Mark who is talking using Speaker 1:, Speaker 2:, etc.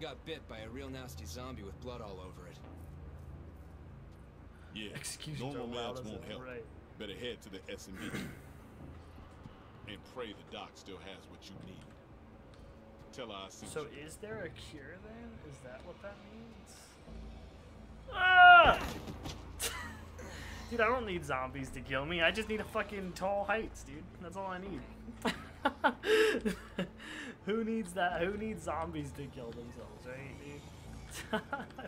Speaker 1: got bit by a real nasty zombie with blood all over it.
Speaker 2: Yeah,
Speaker 3: Excuse
Speaker 2: normal
Speaker 3: me, loud
Speaker 2: meds won't help.
Speaker 3: right.
Speaker 2: Better head to the S&B. and pray the doc still has what you need. Tell her I sent
Speaker 3: So
Speaker 2: you.
Speaker 3: is there a cure then? Is that what that means? Ah! dude, I don't need zombies to kill me. I just need a fucking tall heights, dude. That's all I need. Who needs that? Who needs zombies to kill themselves, right, dude?